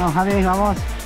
Vamos, Javi, vamos.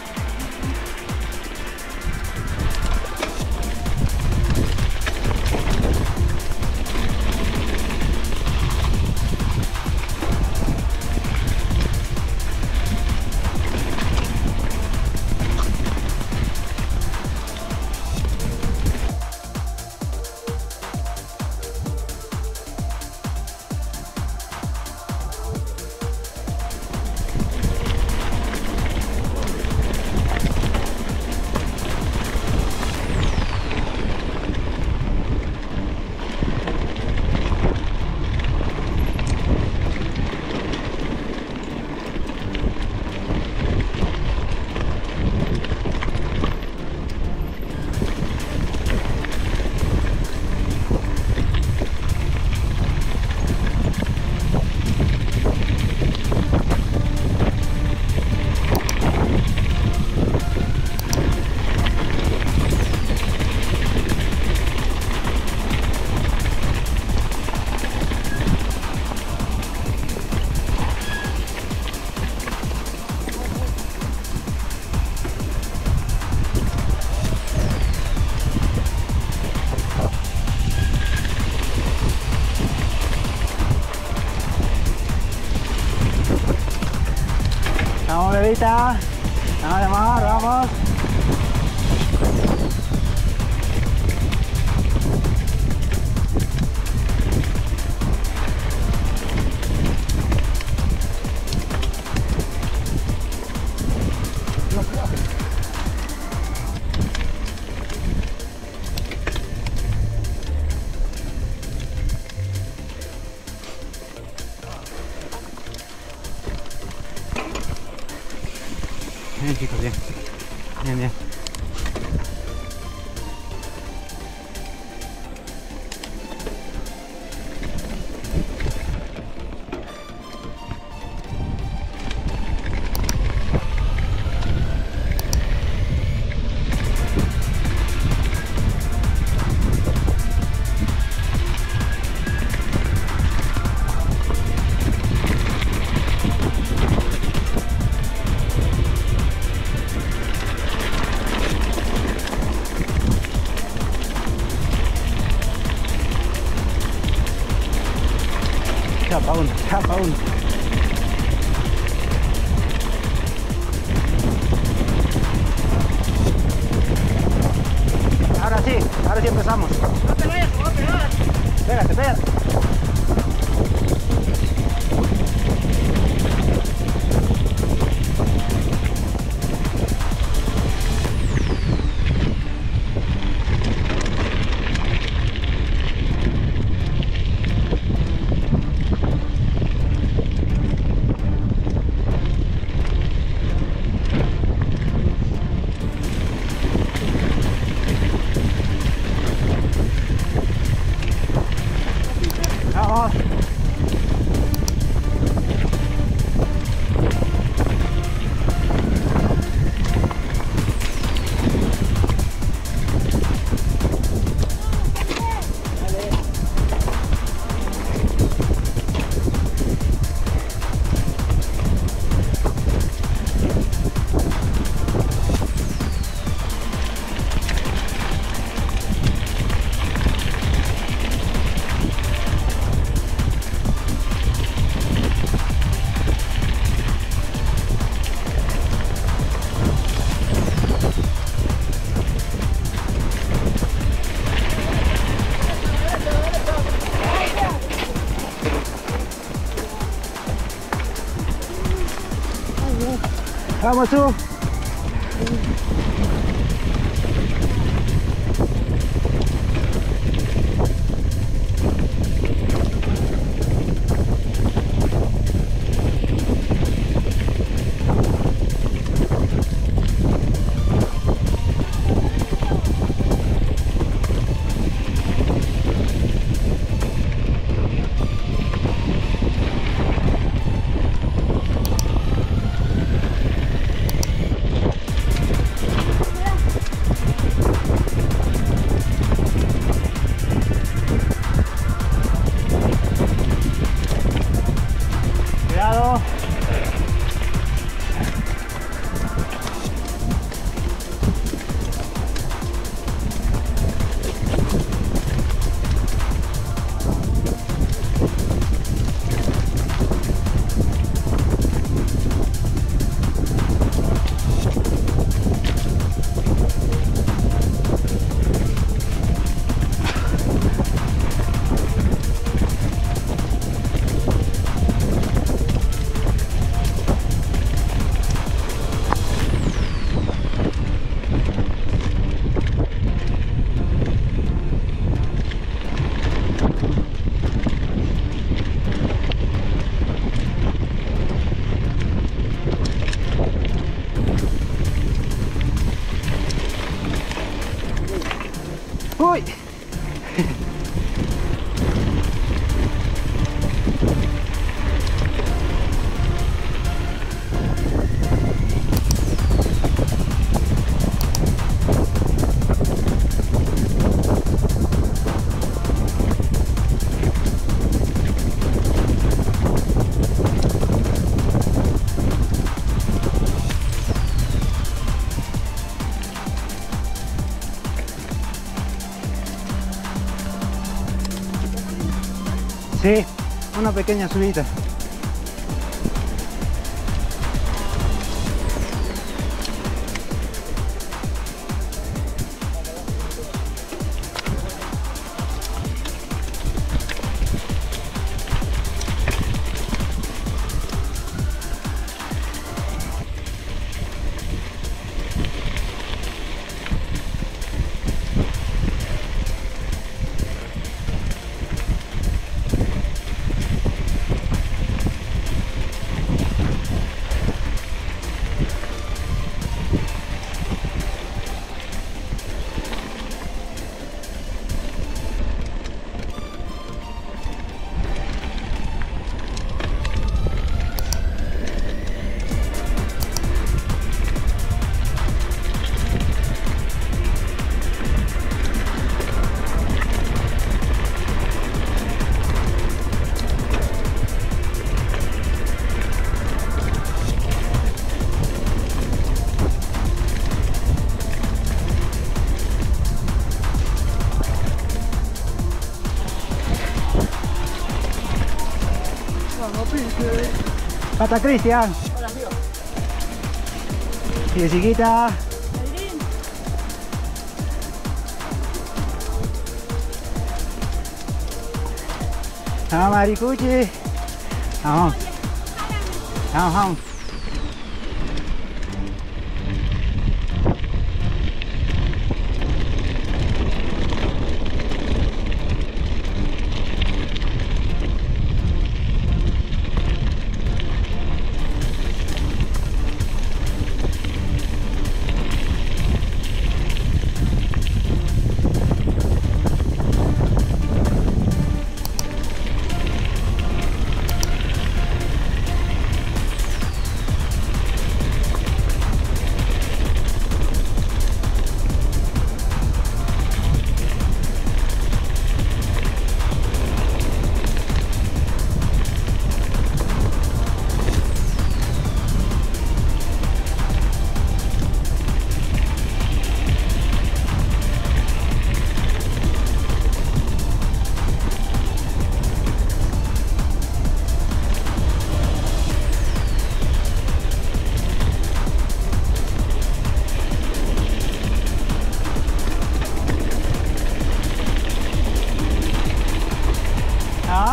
Vamos, bebita. ねえ、結構ね。ねね。Uno, chapa uno. Ahora sí, ahora sí empezamos. No te vayas, te voy a pegar. Pégate, pégate. Vamos tú. Oi! Sí, una pequeña subida. Pata Cristian. Hola, tío. Adrián. Vamos, Maricuchi. Vamos. Vamos, vamos.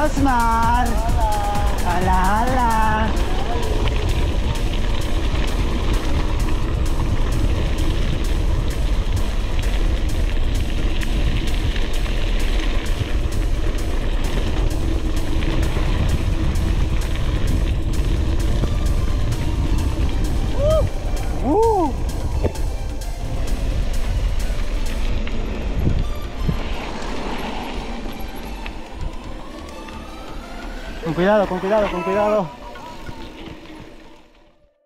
Osmar. Hola, hola. Cuidado, con cuidado, con cuidado.